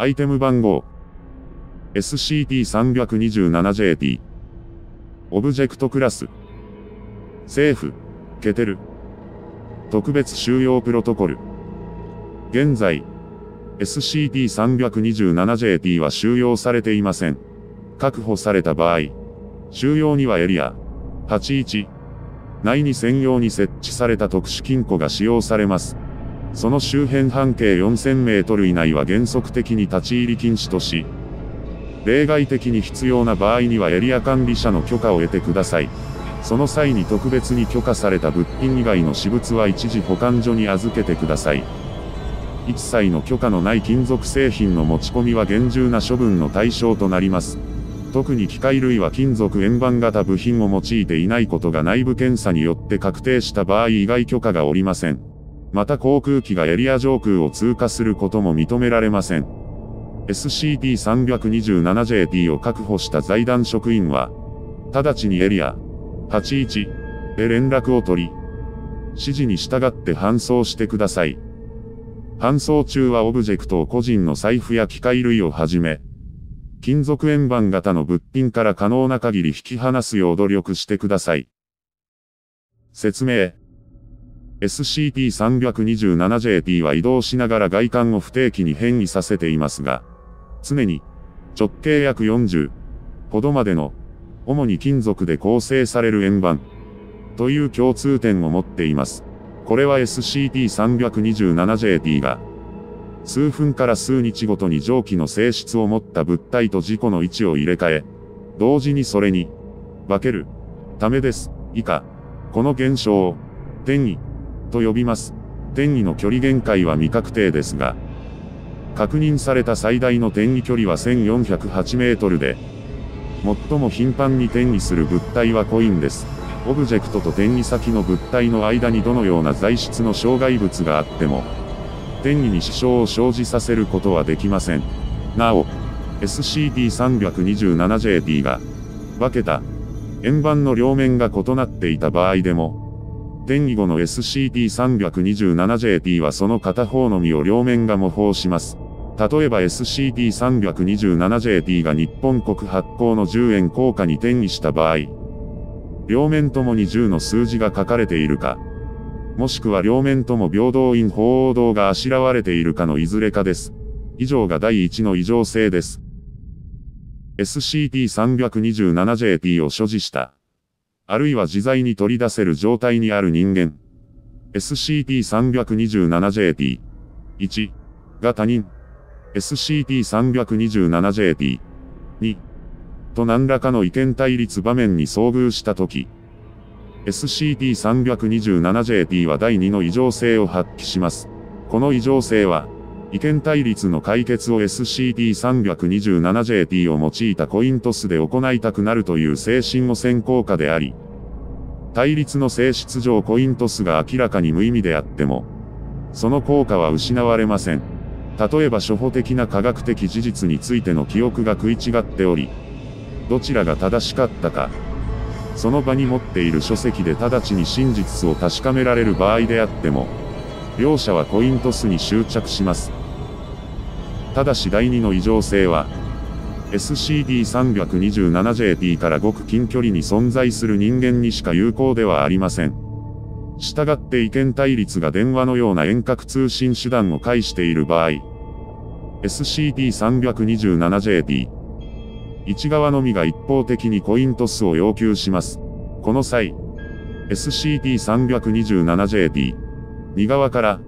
アイテム番号。SCP-327JT オブジェクトクラス。政府、ケテル。特別収容プロトコル。現在。SCP-327JT は収容されていません。確保された場合、収容にはエリア。81内に専用に設置された特殊金庫が使用されます。その周辺半径4000メートル以内は原則的に立ち入り禁止とし、例外的に必要な場合にはエリア管理者の許可を得てください。その際に特別に許可された物品以外の私物は一時保管所に預けてください。一切の許可のない金属製品の持ち込みは厳重な処分の対象となります。特に機械類は金属円盤型部品を用いていないことが内部検査によって確定した場合以外許可がおりません。また航空機がエリア上空を通過することも認められません。SCP-327JT を確保した財団職員は、直ちにエリア81で連絡を取り、指示に従って搬送してください。搬送中はオブジェクトを個人の財布や機械類をはじめ、金属円盤型の物品から可能な限り引き離すよう努力してください。説明。SCP-327JT は移動しながら外観を不定期に変異させていますが、常に直径約40ほどまでの主に金属で構成される円盤という共通点を持っています。これは SCP-327JT が数分から数日ごとに蒸気の性質を持った物体と事故の位置を入れ替え、同時にそれに化けるためです。以下、この現象を転移と呼びます。転移の距離限界は未確定ですが、確認された最大の転移距離は1408メートルで、最も頻繁に転移する物体はコインです。オブジェクトと転移先の物体の間にどのような材質の障害物があっても、転移に支障を生じさせることはできません。なお、SCP-327JT が、分けた、円盤の両面が異なっていた場合でも、転移後の SCP-327JT はその片方のみを両面が模倣します。例えば SCP-327JT が日本国発行の10円硬貨に転移した場合、両面ともに10の数字が書かれているか、もしくは両面とも平等院法王堂があしらわれているかのいずれかです。以上が第1の異常性です。SCP-327JT を所持した。あるいは自在に取り出せる状態にある人間。SCP-327JT。1. が他人。SCP-327JT。2. と何らかの意見対立場面に遭遇したとき。SCP-327JT は第2の異常性を発揮します。この異常性は、意見対立の解決を SCP-327JT を用いたコイントスで行いたくなるという精神汚染効果であり、対立の性質上コイントスが明らかに無意味であっても、その効果は失われません。例えば初歩的な科学的事実についての記憶が食い違っており、どちらが正しかったか、その場に持っている書籍で直ちに真実を確かめられる場合であっても、両者はコイントスに執着します。ただし第2の異常性は、SCD-327JT からごく近距離に存在する人間にしか有効ではありません。従って意見対立が電話のような遠隔通信手段を介している場合、SCD-327JT、1側のみが一方的にコイントスを要求します。この際、SCD-327JT、2側から、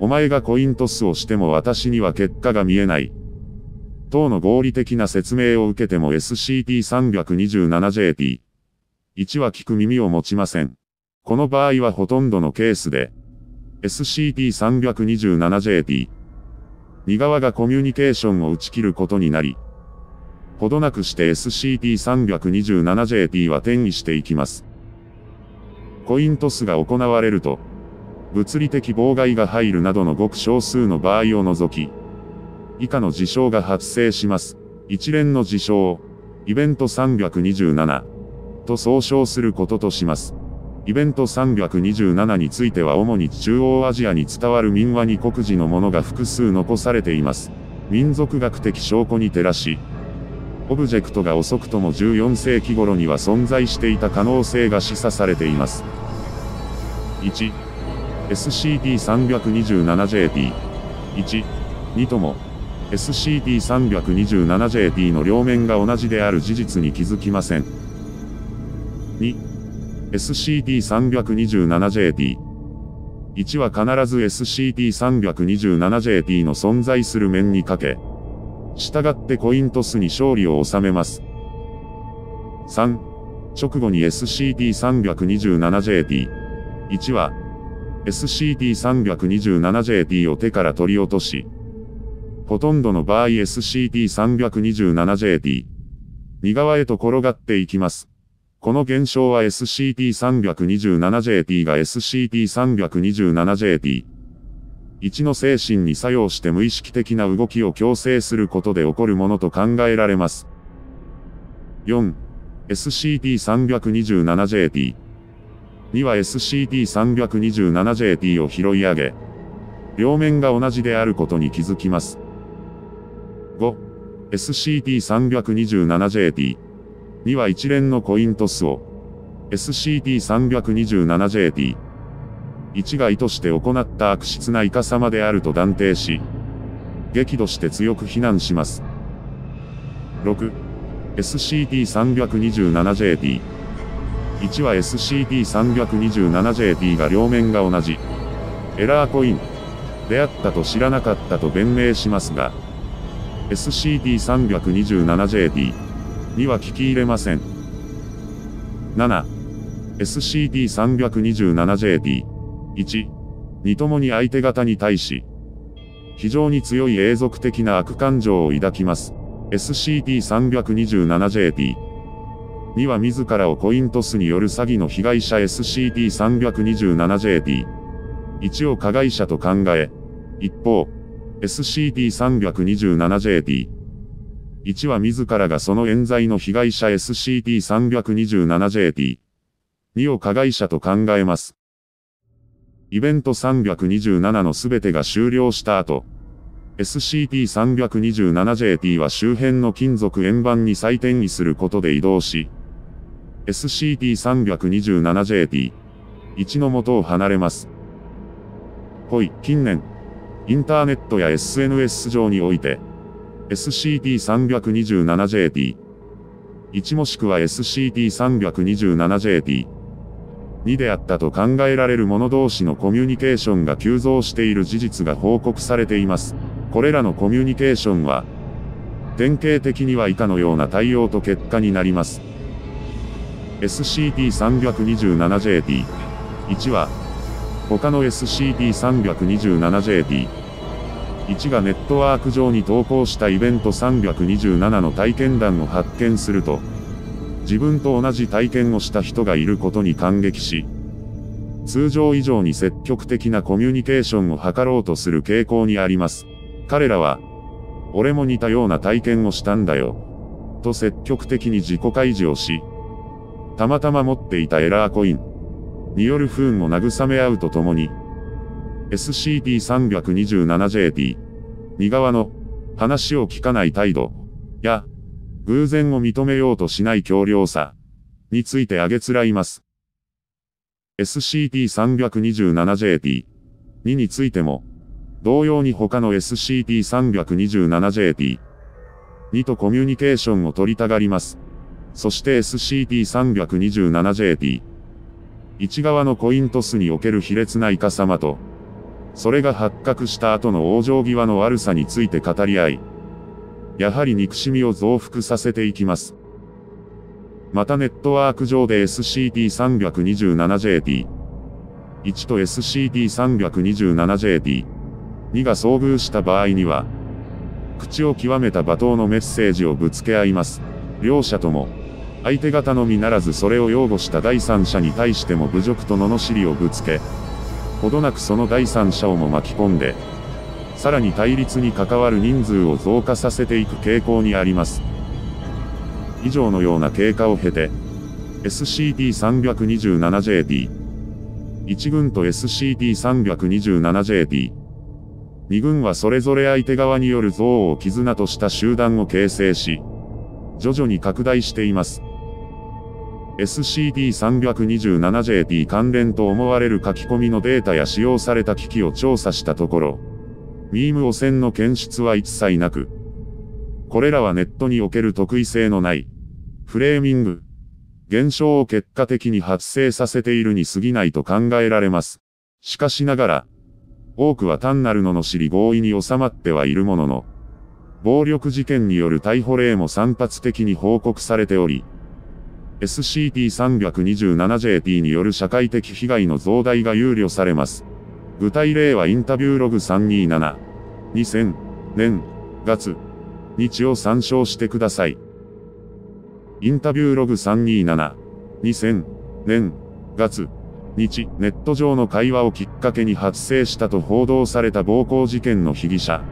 お前がコイントスをしても私には結果が見えない。等の合理的な説明を受けても SCP-327JT。1は聞く耳を持ちません。この場合はほとんどのケースで、SCP-327JT。2側がコミュニケーションを打ち切ることになり、ほどなくして SCP-327JT は転移していきます。コイントスが行われると、物理的妨害が入るなどのごく少数の場合を除き、以下の事象が発生します。一連の事象を、イベント327と総称することとします。イベント327については主に中央アジアに伝わる民話に国字のものが複数残されています。民族学的証拠に照らし、オブジェクトが遅くとも14世紀頃には存在していた可能性が示唆されています。1、SCD-327JT。1、2とも、SCD-327JT の両面が同じである事実に気づきません。2、SCD-327JT。1は必ず SCD-327JT の存在する面にかけ、従ってコイントスに勝利を収めます。3、直後に SCD-327JT。1は、SCD-327JT を手から取り落とし、ほとんどの場合 SCD-327JT、2側へと転がっていきます。この現象は SCD-327JT が SCD-327JT、1の精神に作用して無意識的な動きを強制することで起こるものと考えられます。4、SCD-327JT。2は SCD-327JT を拾い上げ、両面が同じであることに気づきます。5、SCD-327JT。2は一連のコイントスを、SCD-327JT。1が意図して行った悪質なイカ様であると断定し、激怒して強く非難します。6、SCD-327JT。1は SCD-327JT が両面が同じ、エラーコイン、であったと知らなかったと弁明しますが、SCD-327JT には聞き入れません。7、SCD-327JT 1、2ともに相手方に対し、非常に強い永続的な悪感情を抱きます。SCD-327JT。2は自らをコイントスによる詐欺の被害者 SCD-327JT。1を加害者と考え、一方、SCD-327JT。1は自らがその冤罪の被害者 SCD-327JT。2を加害者と考えます。イベント327のすべてが終了した後、SCP-327JT は周辺の金属円盤に再転移することで移動し、SCP-327JT、1の元を離れます。ほい、近年、インターネットや SNS 上において、SCP-327JT、1もしくは SCP-327JT、2であったと考えられる者同士のコミュニケーションが急増している事実が報告されています。これらのコミュニケーションは、典型的には以下のような対応と結果になります。SCP-327JT。1は、他の SCP-327JT。1がネットワーク上に投稿したイベント327の体験談を発見すると、自分と同じ体験をした人がいることに感激し、通常以上に積極的なコミュニケーションを図ろうとする傾向にあります。彼らは、俺も似たような体験をしたんだよ。と積極的に自己開示をし、たまたま持っていたエラーコインによる不運を慰め合うとともに、SCP-327JT、2側の話を聞かない態度や、偶然を認めようとしない強量さについて挙げつらいます。SCP-327JT2 についても、同様に他の SCP-327JT2 とコミュニケーションを取りたがります。そして SCP-327JT 1側のコイントスにおける卑劣なイカ様と、それが発覚した後の往生際の悪さについて語り合い、やはり憎しみを増幅させていきます。またネットワーク上で SCP-327JT、1と SCP-327JT、2が遭遇した場合には、口を極めた罵倒のメッセージをぶつけ合います。両者とも、相手方のみならずそれを擁護した第三者に対しても侮辱と罵りをぶつけ、ほどなくその第三者をも巻き込んで、さらに対立に関わる人数を増加させていく傾向にあります。以上のような経過を経て、SCP-327JT、1軍と SCP-327JT、2軍はそれぞれ相手側による憎悪を絆とした集団を形成し、徐々に拡大しています。SCP-327JP 関連と思われる書き込みのデータや使用された機器を調査したところ、ミーム汚染の検出は一切なく、これらはネットにおける特異性のない、フレーミング、現象を結果的に発生させているに過ぎないと考えられます。しかしながら、多くは単なる罵り合意に収まってはいるものの、暴力事件による逮捕例も散発的に報告されており、SCP-327JP による社会的被害の増大が憂慮されます。具体例はインタビューログ327、2000年月、日を参照してください。インタビューログ327、2000年月、日、ネット上の会話をきっかけに発生したと報道された暴行事件の被疑者。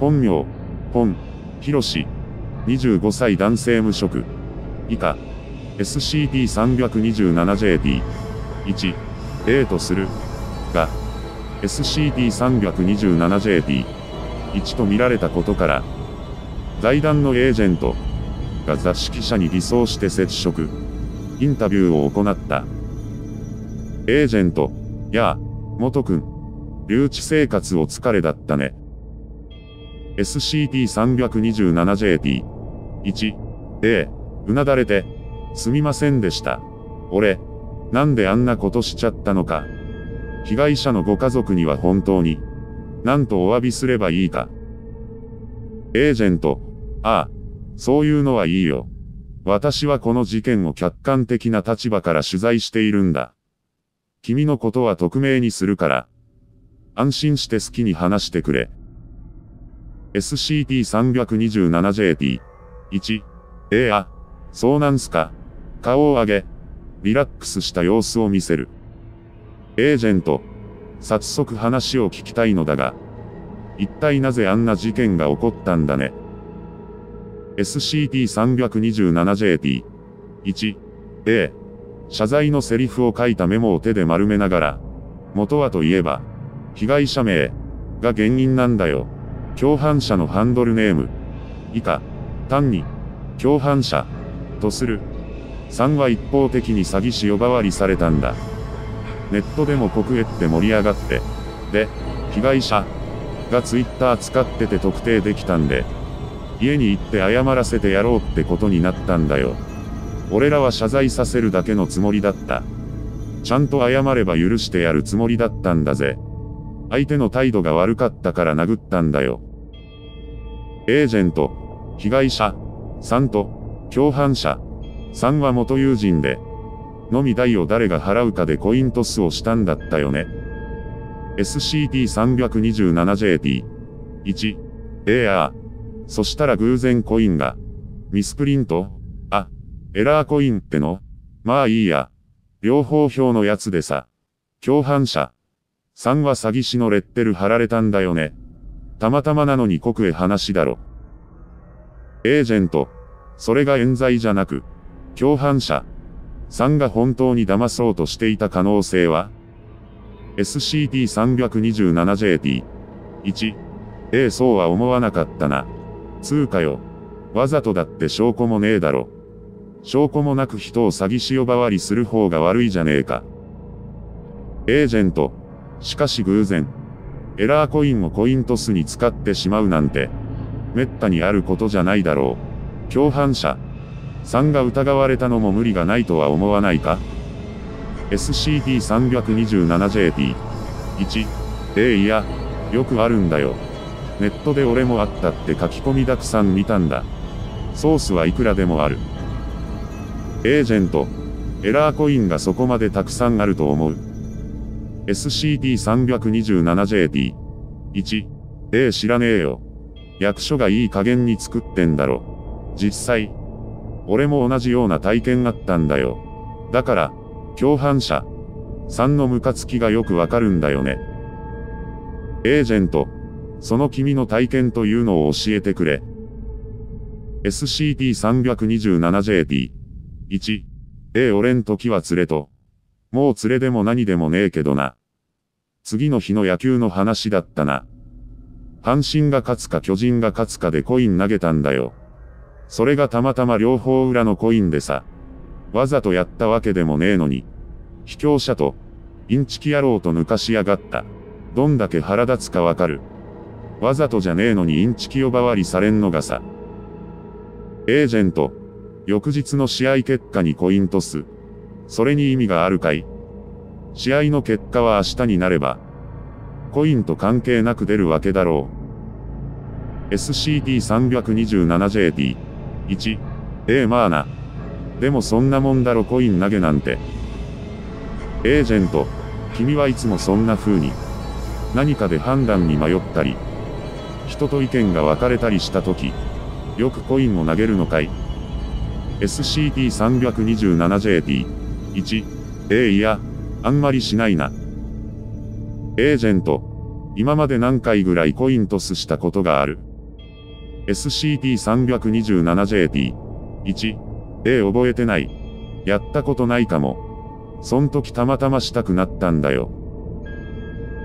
本名、本、広し、25歳男性無職。以下。SCP-327JP。1、A とする。が、SCP-327JP。1と見られたことから、財団のエージェントが雑誌記者に偽装して接触、インタビューを行った。エージェント、やあ、元くん、留置生活お疲れだったね。SCP-327JP。1、A、うなだれて、すみませんでした。俺、なんであんなことしちゃったのか。被害者のご家族には本当に、なんとお詫びすればいいか。エージェント、ああ、そういうのはいいよ。私はこの事件を客観的な立場から取材しているんだ。君のことは匿名にするから。安心して好きに話してくれ。SCP-327JP。1。ええあ、そうなんすか。顔を上げ、リラックスした様子を見せる。エージェント、早速話を聞きたいのだが、一体なぜあんな事件が起こったんだね。SCP-327JP。1、A。謝罪のセリフを書いたメモを手で丸めながら、元はといえば、被害者名が原因なんだよ。共犯者のハンドルネーム。以下、単に、共犯者、とする。3は一方的に詐欺師呼ばわりされたんだ。ネットでも国へって盛り上がって。で、被害者がツイッター使ってて特定できたんで、家に行って謝らせてやろうってことになったんだよ。俺らは謝罪させるだけのつもりだった。ちゃんと謝れば許してやるつもりだったんだぜ。相手の態度が悪かったから殴ったんだよ。エージェント、被害者、3と、共犯者、3は元友人で、のみ代を誰が払うかでコイントスをしたんだったよね。SCP-327JP。1、えあ。そしたら偶然コインが、ミスプリントあ、エラーコインってのまあいいや。両方表のやつでさ。共犯者。3は詐欺師のレッテル貼られたんだよね。たまたまなのに国へ話だろ。エージェント。それが冤罪じゃなく、共犯者。3が本当に騙そうとしていた可能性は ?SCP-327JP。1。ええそうは思わなかったな。つうかよ。わざとだって証拠もねえだろ。証拠もなく人を詐欺し呼ばわりする方が悪いじゃねえか。エージェント。しかし偶然。エラーコインをコイントスに使ってしまうなんて。めったにあることじゃないだろう。共犯者。3が疑われたのも無理がないとは思わないか ?SCP-327JP。1。えいや、よくあるんだよ。ネットで俺もあったって書き込みたくさん見たんだ。ソースはいくらでもある。エージェント。エラーコインがそこまでたくさんあると思う。SCP-327JP。1。ええ知らねえよ。役所がいい加減に作ってんだろ。実際。俺も同じような体験あったんだよ。だから、共犯者。3のムカつきがよくわかるんだよね。エージェント。その君の体験というのを教えてくれ。SCP-327JP。1。ええ俺ん時は連れと。もう連れでも何でもねえけどな。次の日の野球の話だったな。阪神が勝つか巨人が勝つかでコイン投げたんだよ。それがたまたま両方裏のコインでさ。わざとやったわけでもねえのに。卑怯者と、インチキ野郎と抜かしやがった。どんだけ腹立つかわかる。わざとじゃねえのにインチキ呼ばわりされんのがさ。エージェント。翌日の試合結果にコイントス。それに意味があるかい試合の結果は明日になれば、コインと関係なく出るわけだろう。SCD-327JT。1。ええまあな。でもそんなもんだろコイン投げなんて。エージェント。君はいつもそんな風に。何かで判断に迷ったり。人と意見が分かれたりした時。よくコインを投げるのかい。SCP-327JT。1。ええいや、あんまりしないな。エージェント。今まで何回ぐらいコイントスしたことがある。SCP-327JT。1。ええ覚えてない。やったことないかも。そん時たまたましたくなったんだよ。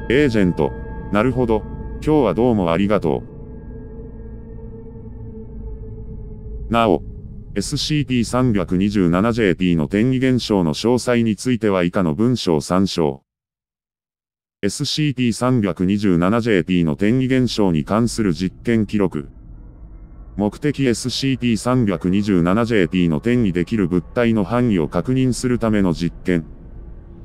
エージェント。なるほど。今日はどうもありがとう。なお、SCP-327JP の転移現象の詳細については以下の文章参照。SCP-327JP の転移現象に関する実験記録。目的 SCP-327JP の転移できる物体の範囲を確認するための実験。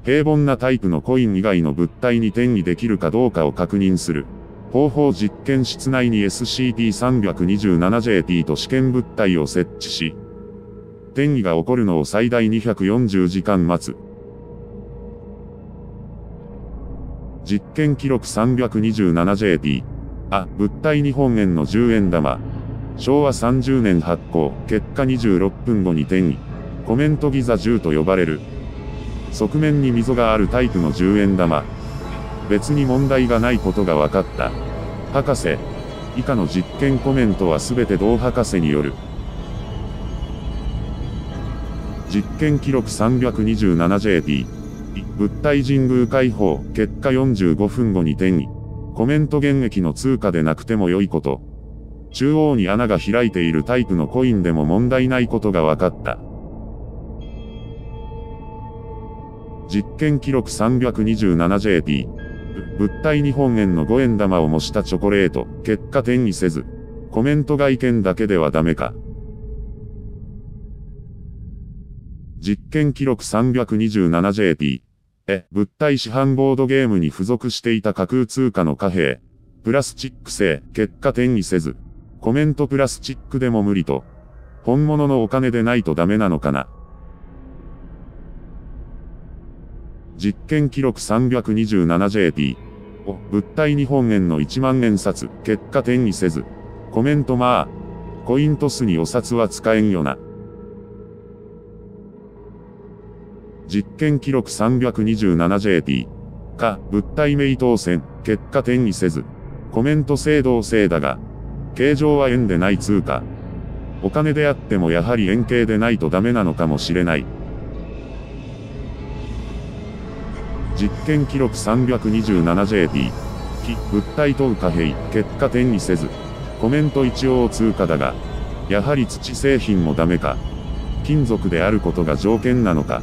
平凡なタイプのコイン以外の物体に転移できるかどうかを確認する。方法実験室内に SCP-327JT と試験物体を設置し、転移が起こるのを最大240時間待つ。実験記録 327JT。あ、物体日本円の10円玉。昭和30年発行。結果26分後に転移。コメントギザ10と呼ばれる。側面に溝があるタイプの10円玉。別に問題がないことが分かった。博士。以下の実験コメントはすべて同博士による。実験記録 327JT。物体神宮解放、結果45分後に転移。コメント現役の通貨でなくても良いこと。中央に穴が開いているタイプのコインでも問題ないことが分かった。実験記録 327JT。物体日本円の5円玉を模したチョコレート。結果転移せず。コメント外見だけではダメか。実験記録 327JT。え、物体市販ボードゲームに付属していた架空通貨の貨幣。プラスチック製。結果転移せず。コメントプラスチックでも無理と。本物のお金でないとダメなのかな。実験記録 327JT。お、物体日本円の1万円札、結果転移せず。コメントまあ。コイントスにお札は使えんよな。実験記録 327JT。か、物体名当選、結果転移せず。コメント制度制だが、形状は円でない通貨。お金であってもやはり円形でないとダメなのかもしれない。実験記録 327JT。非物体問う貨幣、結果転移せず。コメント一応通貨だが、やはり土製品もダメか。金属であることが条件なのか。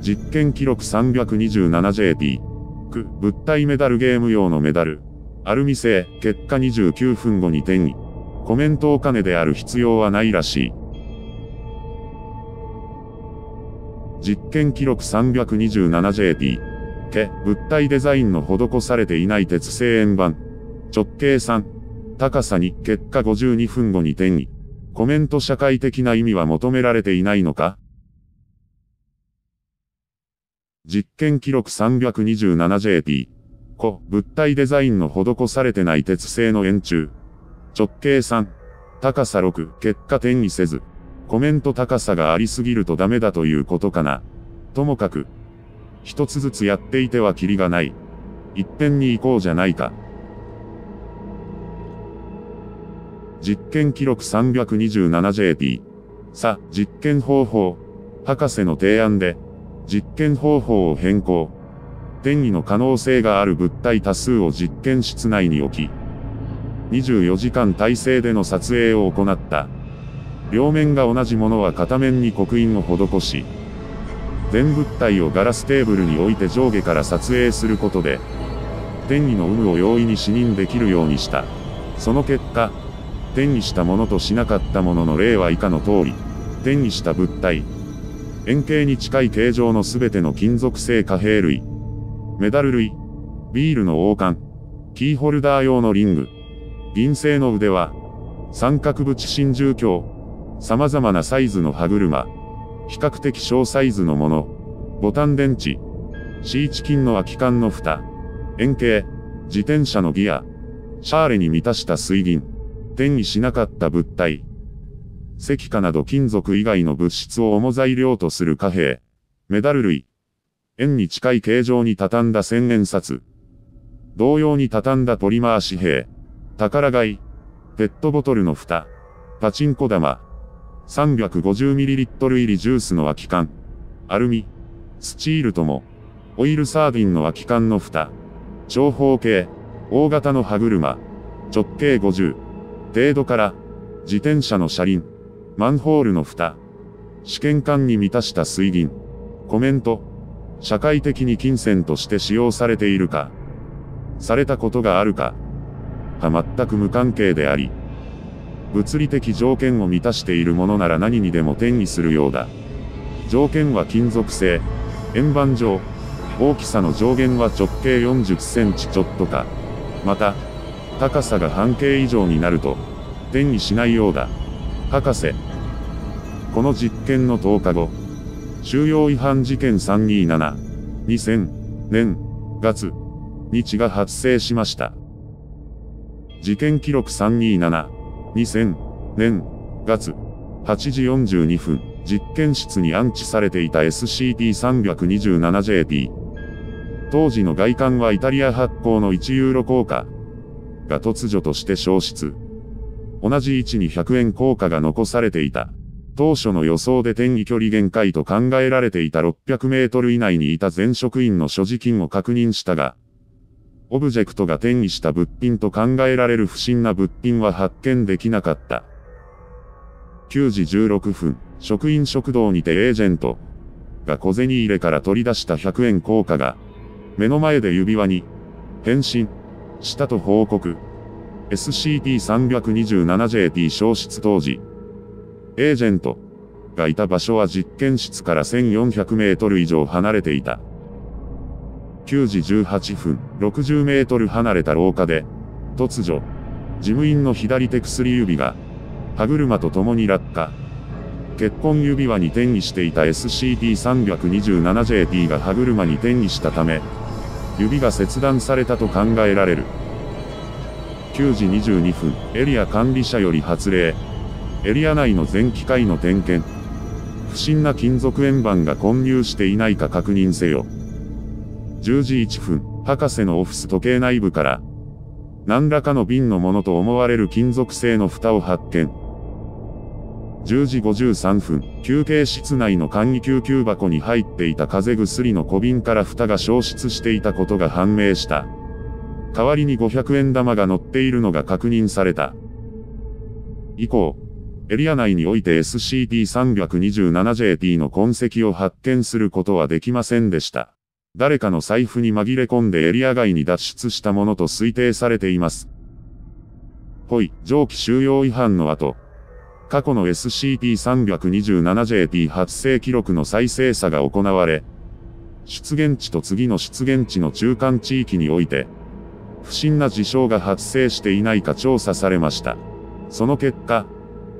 実験記録 327JT。く、物体メダルゲーム用のメダル。アルミ製、結果29分後に転移。コメントお金である必要はないらしい。実験記録 327JT。け、物体デザインの施されていない鉄製円盤。直径3。高さ2、結果52分後に転移。コメント社会的な意味は求められていないのか？実験記録 327JT。個、物体デザインの施されてない鉄製の円柱。直径3。高さ6、結果転移せず。コメント高さがありすぎるとダメだということかな。ともかく、一つずつやっていてはキリがない。一遍に行こうじゃないか。実験記録 327JT。さ、実験方法。博士の提案で、実験方法を変更。転移の可能性がある物体多数を実験室内に置き、24時間体制での撮影を行った。両面が同じものは片面に刻印を施し、全物体をガラステーブルに置いて上下から撮影することで、転移の有無を容易に視認できるようにした。その結果、転移したものとしなかったものの例は以下の通り、転移した物体、円形に近い形状のすべての金属製貨幣類、メダル類、ビールの王冠、キーホルダー用のリング、銀製の腕輪、三角縁真珠鏡、様々なサイズの歯車、比較的小サイズのもの、ボタン電池、シーチキンの空き缶の蓋、円形、自転車のギア、シャーレに満たした水銀、転移しなかった物体、石化など金属以外の物質を重材料とする貨幣、メダル類、円に近い形状に畳んだ千円札、同様に畳んだポリマー紙幣、宝貝、ペットボトルの蓋、パチンコ玉、350ml 入りジュースの空き缶、アルミ、スチールとも、オイルサーディンの空き缶の蓋、長方形、大型の歯車、直径50程度から、自転車の車輪、マンホールの蓋、試験管に満たした水銀、コメント、社会的に金銭として使用されているか、されたことがあるか、は全く無関係であり、物理的条件を満たしているものなら何にでも転移するようだ。条件は金属製、円盤状、大きさの上限は直径40センチちょっとか。また、高さが半径以上になると、転移しないようだ。博士。この実験の10日後、収容違反事件327、2000年月、日が発生しました。事件記録327、2000年月8時42分、実験室に安置されていた SCP-327JP。当時の外観はイタリア発行の1ユーロ硬貨が突如として消失。同じ位置に100円硬貨が残されていた。当初の予想で転移距離限界と考えられていた600メートル以内にいた全職員の所持金を確認したが、オブジェクトが転移した物品と考えられる不審な物品は発見できなかった。9時16分、職員食堂にてエージェントが小銭入れから取り出した100円硬貨が、目の前で指輪に変身したと報告。SCP-327JP 消失当時、エージェントがいた場所は実験室から1400メートル以上離れていた。9時18分、60メートル離れた廊下で、突如、事務員の左手薬指が、歯車と共に落下。結婚指輪に転移していた SCP-327JP が歯車に転移したため、指が切断されたと考えられる。9時22分、エリア管理者より発令。エリア内の全機械の点検。不審な金属円盤が混入していないか確認せよ。10時1分、博士のオフィス時計内部から、何らかの瓶のものと思われる金属製の蓋を発見。10時53分、休憩室内の簡易救急箱に入っていた風邪薬の小瓶から蓋が消失していたことが判明した。代わりに500円玉が乗っているのが確認された。以降、エリア内において SCP-327JT の痕跡を発見することはできませんでした。誰かの財布に紛れ込んでエリア外に脱出したものと推定されています。ほい、上記収容違反の後、過去の SCP-327JP 発生記録の再精査が行われ、出現地と次の出現地の中間地域において、不審な事象が発生していないか調査されました。その結果、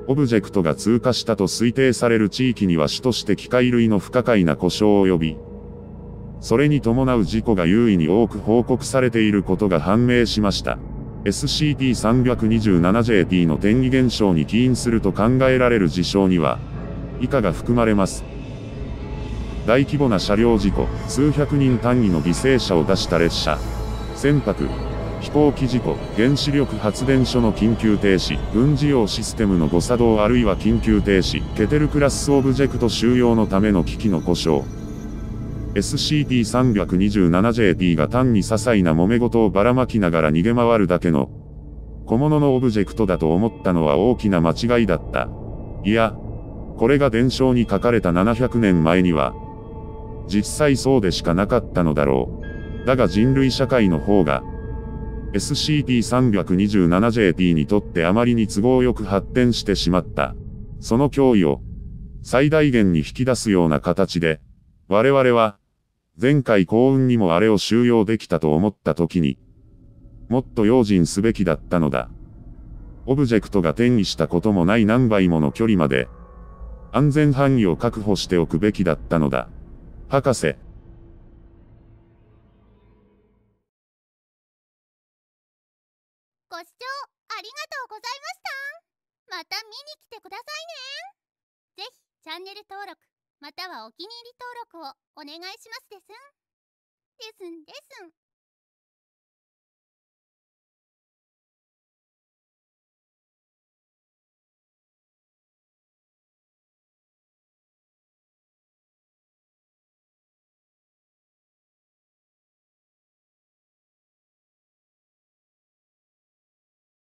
オブジェクトが通過したと推定される地域には主として機械類の不可解な故障及び、それに伴う事故が優位に多く報告されていることが判明しました。SCP-327JP の転移現象に起因すると考えられる事象には、以下が含まれます。大規模な車両事故、数百人単位の犠牲者を出した列車、船舶、飛行機事故、原子力発電所の緊急停止、軍事用システムの誤作動あるいは緊急停止、 Keter クラスオブジェクト収容のための機器の故障、SCP-327JP が単に些細な揉め事をばらまきながら逃げ回るだけの小物のオブジェクトだと思ったのは大きな間違いだった。いや、これが伝承に書かれた700年前には、実際そうでしかなかったのだろう。だが人類社会の方が、SCP-327JP にとってあまりに都合よく発展してしまった。その脅威を最大限に引き出すような形で、我々は、前回幸運にもあれを収容できたと思った時に、もっと用心すべきだったのだ。オブジェクトが転移したこともない何倍もの距離まで、安全範囲を確保しておくべきだったのだ。博士。ま。た見に来てくださいね。ぜひチャンネル登録。またはお気に入り登録をお願いしますですん。ですんですん。